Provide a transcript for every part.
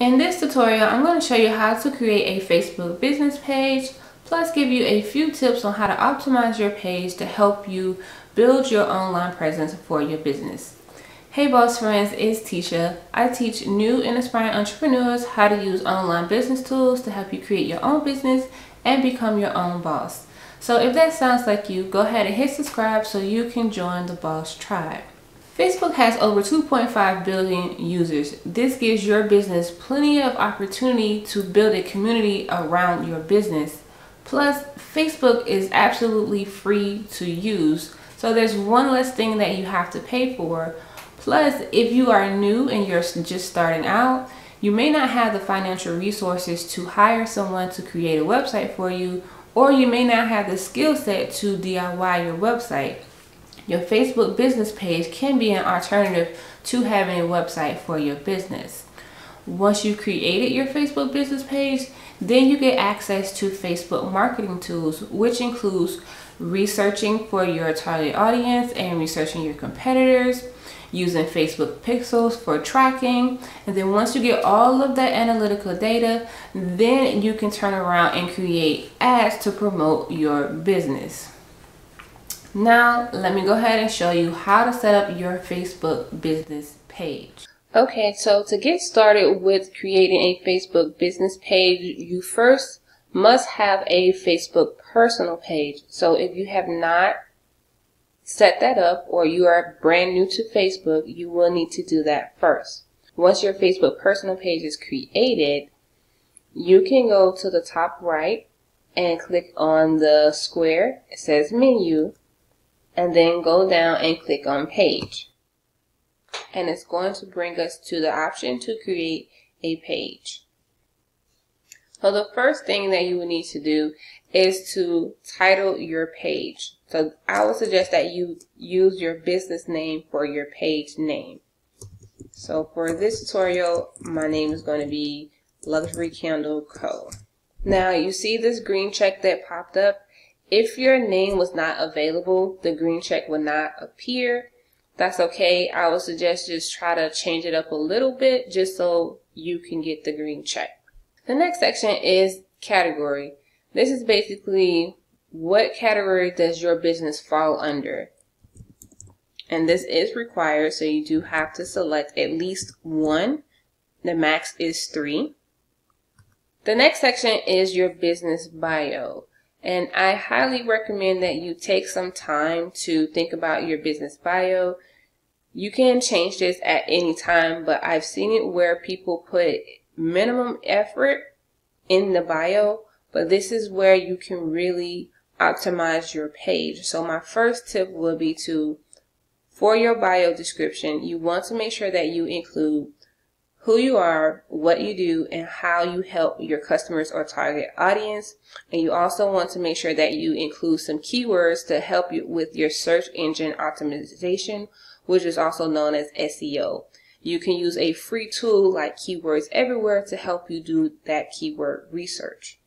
In this tutorial, I'm going to show you how to create a Facebook business page, plus give you a few tips on how to optimize your page to help you build your online presence for your business. Hey boss friends, it's Tisha. I teach new and aspiring entrepreneurs how to use online business tools to help you create your own business and become your own boss. So if that sounds like you, go ahead and hit subscribe so you can join the boss tribe. Facebook has over 2.5 billion users. This gives your business plenty of opportunity to build a community around your business. Plus, Facebook is absolutely free to use. So there's one less thing that you have to pay for. Plus, if you are new and you're just starting out, you may not have the financial resources to hire someone to create a website for you, or you may not have the skill set to DIY your website. Your Facebook business page can be an alternative to having a website for your business. Once you've created your Facebook business page, then you get access to Facebook marketing tools, which includes researching for your target audience and researching your competitors, using Facebook pixels for tracking. And then once you get all of that analytical data, then you can turn around and create ads to promote your business. Now, let me go ahead and show you how to set up your Facebook business page. Okay, so to get started with creating a Facebook business page, you first must have a Facebook personal page. So if you have not set that up or you are brand new to Facebook, you will need to do that first. Once your Facebook personal page is created, you can go to the top right and click on the square. It says menu and then go down and click on page. And it's going to bring us to the option to create a page. So the first thing that you will need to do is to title your page. So I would suggest that you use your business name for your page name. So for this tutorial, my name is going to be Luxury Candle Co. Now you see this green check that popped up? If your name was not available, the green check would not appear. That's okay. I would suggest just try to change it up a little bit just so you can get the green check. The next section is category. This is basically what category does your business fall under? And this is required, so you do have to select at least one. The max is three. The next section is your business bio. And I highly recommend that you take some time to think about your business bio. You can change this at any time, but I've seen it where people put minimum effort in the bio, but this is where you can really optimize your page. So my first tip will be to, for your bio description, you want to make sure that you include who you are, what you do, and how you help your customers or target audience. And you also want to make sure that you include some keywords to help you with your search engine optimization, which is also known as SEO. You can use a free tool like Keywords Everywhere to help you do that keyword research.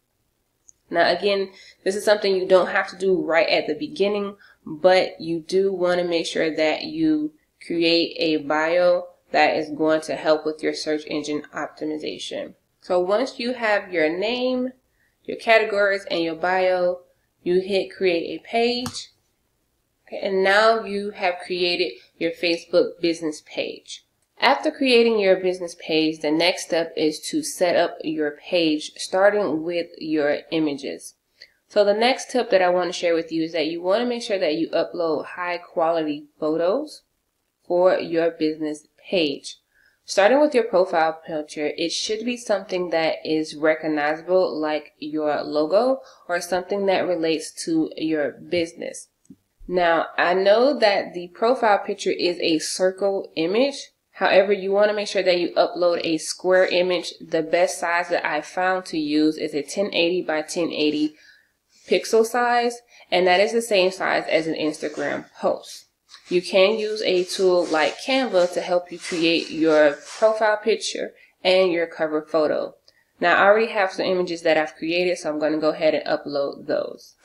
Now, again, this is something you don't have to do right at the beginning, but you do want to make sure that you create a bio that is going to help with your search engine optimization. So once you have your name, your categories, and your bio, you hit create a page. And now you have created your Facebook business page. After creating your business page, the next step is to set up your page starting with your images. So the next tip that I want to share with you is that you want to make sure that you upload high quality photos for your business page. Starting with your profile picture, it should be something that is recognizable like your logo or something that relates to your business. Now, I know that the profile picture is a circle image. However, you want to make sure that you upload a square image. The best size that I found to use is a 1080 by 1080 pixel size, and that is the same size as an Instagram post. You can use a tool like Canva to help you create your profile picture and your cover photo. Now I already have some images that I've created, so I'm going to go ahead and upload those.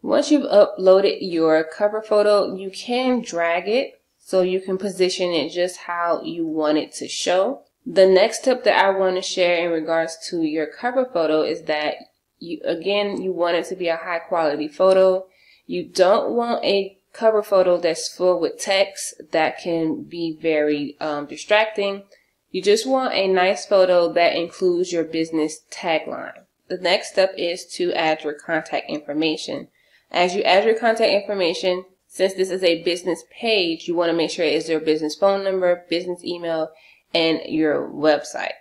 Once you've uploaded your cover photo, you can drag it so you can position it just how you want it to show. The next tip that I want to share in regards to your cover photo is that you, again, you want it to be a high quality photo. You don't want a cover photo that's full with text that can be very um, distracting. You just want a nice photo that includes your business tagline. The next step is to add your contact information. As you add your contact information, since this is a business page, you want to make sure it is your business phone number, business email, and your website.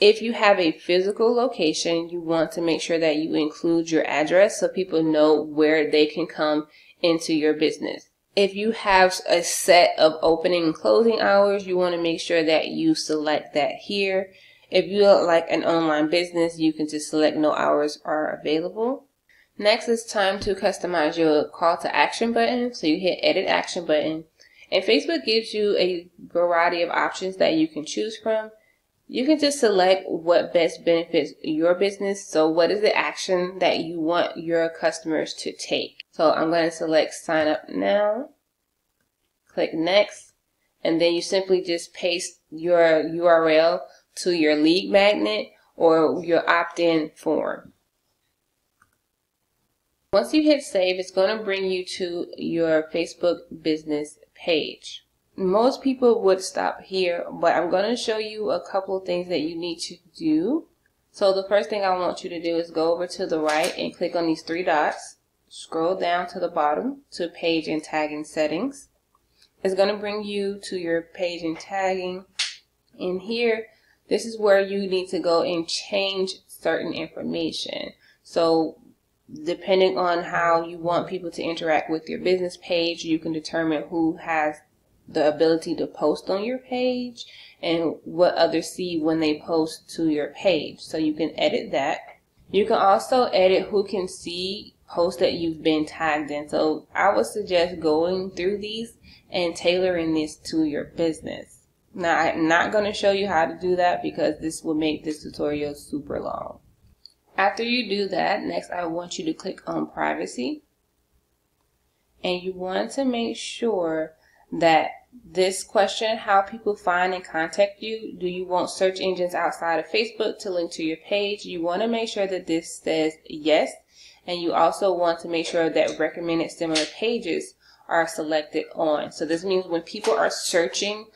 If you have a physical location, you want to make sure that you include your address so people know where they can come into your business. If you have a set of opening and closing hours, you want to make sure that you select that here. If you like an online business, you can just select no hours are available. Next, it's time to customize your call to action button. So you hit edit action button and Facebook gives you a variety of options that you can choose from. You can just select what best benefits your business. So what is the action that you want your customers to take? So I'm going to select sign up now. Click next. And then you simply just paste your URL to your lead magnet or your opt-in form. Once you hit save, it's going to bring you to your Facebook business page. Most people would stop here, but I'm going to show you a couple of things that you need to do. So the first thing I want you to do is go over to the right and click on these three dots. Scroll down to the bottom to page and tagging settings. It's going to bring you to your page and tagging. In here, this is where you need to go and change certain information. So depending on how you want people to interact with your business page, you can determine who has the ability to post on your page and what others see when they post to your page. So you can edit that. You can also edit who can see posts that you've been tagged in. So I would suggest going through these and tailoring this to your business. Now I'm not going to show you how to do that because this will make this tutorial super long. After you do that, next I want you to click on privacy. And you want to make sure that this question, how people find and contact you, do you want search engines outside of Facebook to link to your page? You want to make sure that this says yes. And you also want to make sure that recommended similar pages are selected on. So this means when people are searching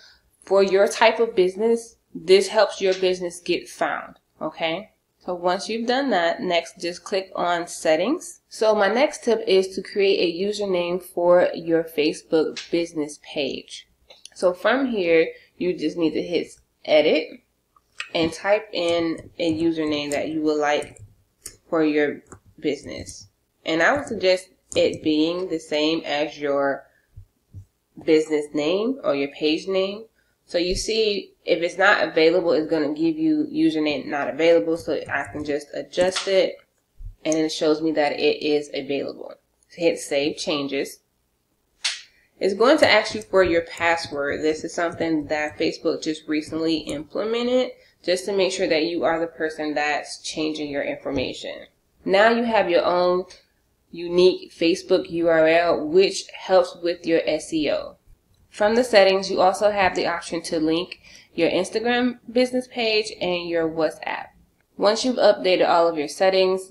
for your type of business, this helps your business get found. Okay. So once you've done that, next just click on settings. So my next tip is to create a username for your Facebook business page. So from here, you just need to hit edit and type in a username that you would like for your business. And I would suggest it being the same as your business name or your page name. So you see, if it's not available, it's going to give you username not available. So I can just adjust it and it shows me that it is available. So hit save changes. It's going to ask you for your password. This is something that Facebook just recently implemented just to make sure that you are the person that's changing your information. Now you have your own unique Facebook URL, which helps with your SEO. From the settings, you also have the option to link your Instagram business page and your WhatsApp. Once you've updated all of your settings,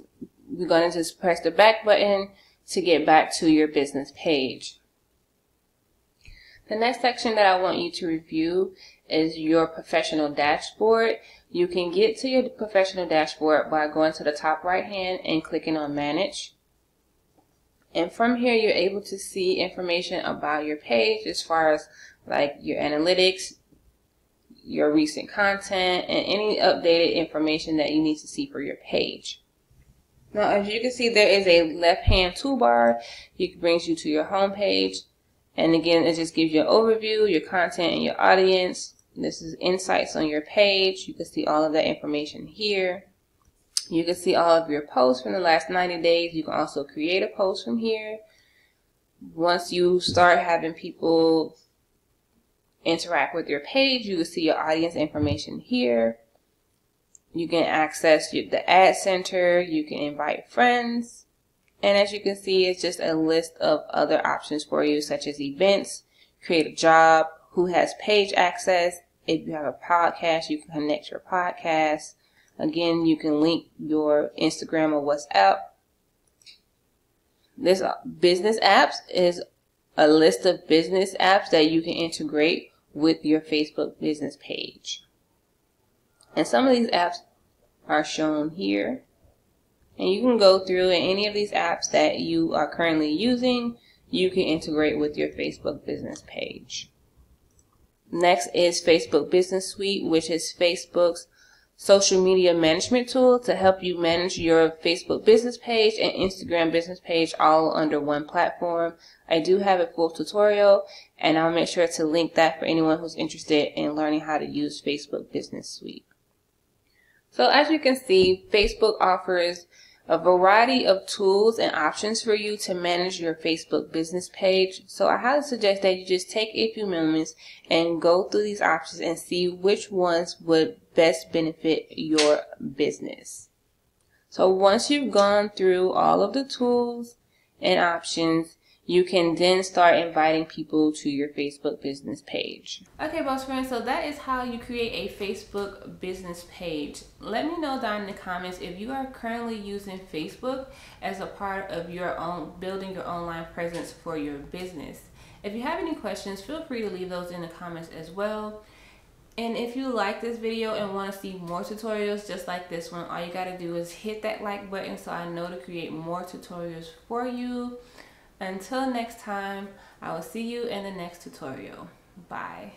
you're going to just press the back button to get back to your business page. The next section that I want you to review is your professional dashboard. You can get to your professional dashboard by going to the top right hand and clicking on manage. And from here, you're able to see information about your page as far as like your analytics, your recent content, and any updated information that you need to see for your page. Now, as you can see, there is a left-hand toolbar. It brings you to your home page. And again, it just gives you an overview, your content, and your audience. This is insights on your page. You can see all of that information here. You can see all of your posts from the last 90 days. You can also create a post from here. Once you start having people interact with your page, you can see your audience information here. You can access the ad center. You can invite friends. And as you can see, it's just a list of other options for you, such as events, create a job, who has page access, If you have a podcast, you can connect your podcast. Again, you can link your Instagram or WhatsApp. This uh, business apps is a list of business apps that you can integrate with your Facebook business page. And some of these apps are shown here. And you can go through any of these apps that you are currently using, you can integrate with your Facebook business page. Next is Facebook Business Suite, which is Facebook's social media management tool to help you manage your Facebook business page and Instagram business page all under one platform. I do have a full tutorial and I'll make sure to link that for anyone who's interested in learning how to use Facebook Business Suite. So as you can see, Facebook offers a variety of tools and options for you to manage your Facebook business page. So I highly suggest that you just take a few moments and go through these options and see which ones would best benefit your business. So once you've gone through all of the tools and options, you can then start inviting people to your Facebook business page. Okay, boss friends, so that is how you create a Facebook business page. Let me know down in the comments if you are currently using Facebook as a part of your own building your online presence for your business. If you have any questions, feel free to leave those in the comments as well. And if you like this video and want to see more tutorials just like this one, all you got to do is hit that like button so I know to create more tutorials for you. Until next time, I will see you in the next tutorial. Bye.